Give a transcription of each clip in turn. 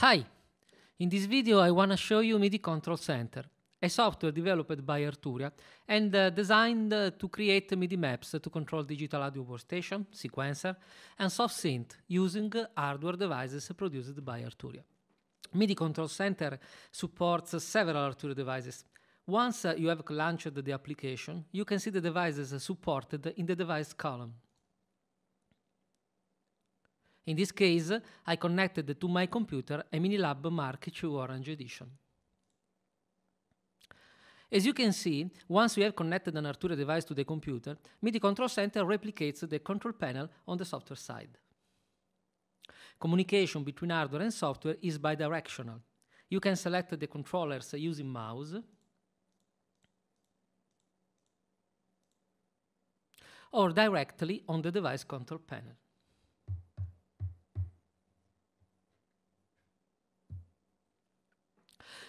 Hi! In this video I want to show you MIDI Control Center, a software developed by Arturia and uh, designed uh, to create MIDI maps to control digital audio workstation, sequencer, and soft synth using hardware devices produced by Arturia. MIDI Control Center supports several Arturia devices. Once uh, you have launched the application, you can see the devices supported in the device column. In this case, I connected to my computer a Minilab Mark II Orange Edition. As you can see, once we have connected an Arturia device to the computer, MIDI Control Center replicates the control panel on the software side. Communication between hardware and software is bidirectional. You can select the controllers using mouse, or directly on the device control panel.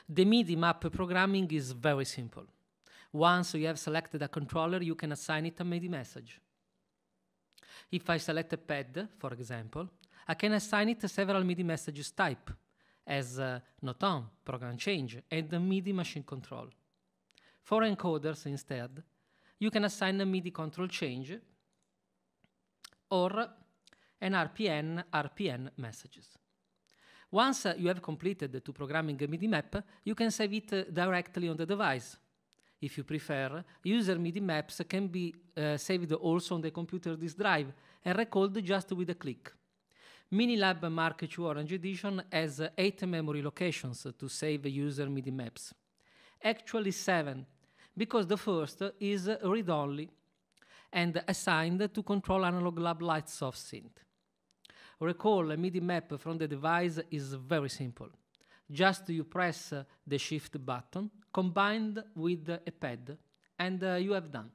The MIDI map programming is very simple. Once you have selected a controller, you can assign it a MIDI message. If I select a pad, for example, I can assign it several MIDI messages type, as uh, note on, program change, and MIDI machine control. For encoders instead, you can assign a MIDI control change or an RPN, RPN messages. Once uh, you have completed to programming a MIDI map, you can save it uh, directly on the device. If you prefer, user MIDI maps can be uh, saved also on the computer disk drive and recalled just with a click. Minilab Mark II Orange Edition has 8 memory locations to save user MIDI maps. Actually 7, because the first is read-only and assigned to control Analog Lab Lite soft synth. Recall a MIDI map from the device is very simple. Just you press the shift button combined with a pad and uh, you have done.